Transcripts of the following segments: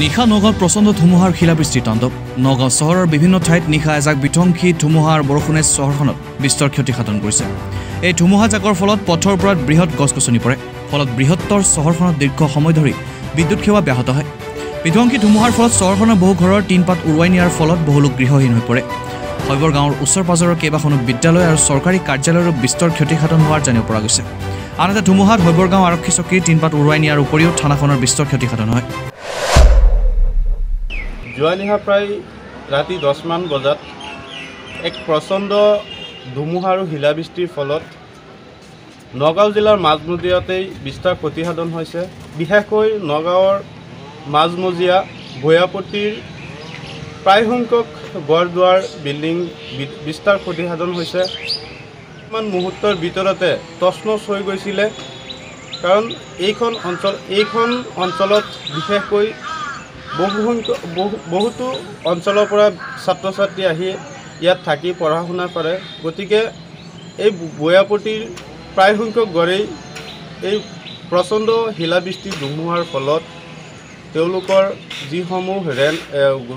নিশা নগাঁৱত প্ৰচণ্ড ধুমুহাৰ শিলাবৃষ্টিৰ তাণ্ডৱ। নগাঁও চহৰৰ বিভিন্ন ঠাইত নিশা এজাক বিধ্বংসী ধুমুহা আৰু বৰষুণে চহৰখনত বিস্তৰ ক্ষতিসাধন কৰিছে। এই ধুমুহাজাকৰ ফলত পথৰ ওপৰত বৃহৎ গছ গছনি পৰে ফলত বৃহত্তৰ চহৰখনত দীৰ্ঘ সময় ধৰি বিদ্যুৎ সেৱা ব্যাহত হয়। বিধ্বংসী ধুমুহাৰ ফলত চহৰখনৰ বহু ঘৰৰ টিনপাত উৰুৱাই নিয়াৰ ফলত বহু লোক গৃহহীন হৈ পৰে। শৈবৰ গাঁৱৰ ওচৰ পাজৰৰ কেইবাখনো বিদ্যালয় আৰু চৰকাৰী কাৰ্যালয়ৰো বিস্তৰ ক্ষতিসাধন হোৱাৰ জানিব পৰা গৈছে। আনহাতে ধুমুহাত শৈবৰ গাঁও আৰক্ষী চকীৰ টিনপাত উৰুৱাই নিয়াৰ উপৰিও থানাখনৰ বিস্তৰ ক্ষতিসাধন হয়। যোৱা নিশা প্ৰায় ৰাতি দহমান বজাত এক প্ৰচণ্ড ধুমুহা আৰু শিলাবৃষ্টিৰ ফলত নগাঁও জিলাৰ মাজমজিয়াতেই বিস্তাৰ ক্ষতিসাধন হৈছে। বিশেষকৈ নগাঁৱৰ মাজমজিয়া ভৈয়াপতিৰ প্ৰায়সংখ্যক গড় দুৱাৰ বিল্ডিং বিস্তাৰ ক্ষতিসাধন হৈছে। কিছুমান মুহূৰ্তৰ ভিতৰতে তছনছ হৈ গৈছিলে কাৰণ এইখন অঞ্চল এইখন অঞ্চলত বিশেষকৈ বহুসংখ্যক বহু বহুতো অঞ্চলৰ পৰা ছাত্ৰ ছাত্ৰী আহি ইয়াত থাকি পঢ়া শুনা কৰে। গতিকে এই বৈয়াপতিৰ প্ৰায়সংখ্যক গড়েই এই প্ৰচণ্ড শিলাবৃষ্টি ধুমুহাৰ ফলত তেওঁলোকৰ যিসমূহ ৰেণ্ট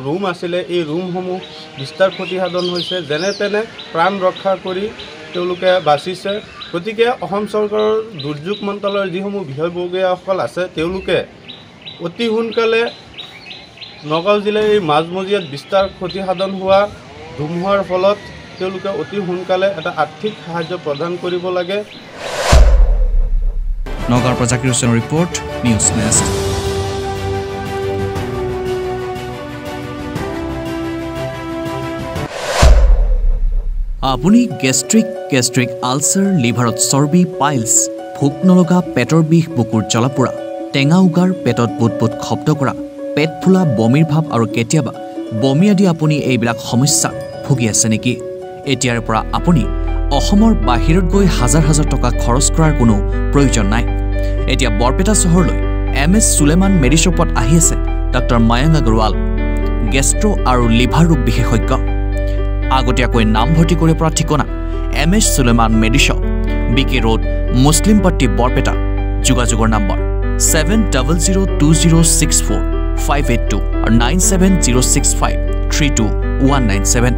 ৰুম আছিলে এই ৰুমসমূহ বিস্তাৰ ক্ষতিসাধন হৈছে। যেনে তেনে প্ৰাণ ৰক্ষা কৰি তেওঁলোকে বাচিছে। গতিকে অসম চৰকাৰৰ দুৰ্যোগ মন্ত্ৰালয়ৰ যিসমূহ বিষয়ববীয়াসকল আছে তেওঁলোকে অতি সোনকালে নগাঁও জিলাৰ এই মাজমজিয়াত বিস্তাৰ ক্ষতিসাধন হোৱা ধুমুহাৰ ফলত তেওঁলোকে অতি সোনকালে এটা আৰ্থিক সাহাৰ্য প্ৰদান কৰিব লাগে। নগাঁৱৰ পৰা জাকিৰ হুছেইনৰ ৰিপৰ্ট নিউজ নেষ্ট আপুনি গেষ্ট্ৰিক গেষ্ট্ৰিক আলচাৰ লিভাৰত চৰ্বি পাইলছ ভোক নলগা পেটৰ বিষ বুকুৰ জ্বলাপোৰা টেঙা উগাৰ পেটত বুট বুট শব্দ কৰা পেট ফুলা বমিৰ ভাৱ আৰু কেতিয়াবা বমি আদি আপুনি এইবিলাক সমস্যাত ভুগি আছে নেকি? এতিয়াৰ পৰা আপুনি অসমৰ বাহিৰত গৈ হাজাৰ হাজাৰ টকা খৰচ কৰাৰ কোনো প্ৰয়োজন নাই। এতিয়া বৰপেটা চহৰলৈ এম এছ চুলেমান মেডিশ্বপত আহি আছে ডক্টৰ মায়াং আগৰৱাল গেষ্ট্ৰ' আৰু লিভাৰ ৰোগ বিশেষজ্ঞ। আগতীয়াকৈ নামভৰ্তি কৰিব পৰা ঠিকনা M S Suleman Medishop B K road Muslimpatti Barpeta. যোগাযোগৰ number seven double zero' two zero' six four. Five eight two আৰু nine seven zero' six five three two one nine seven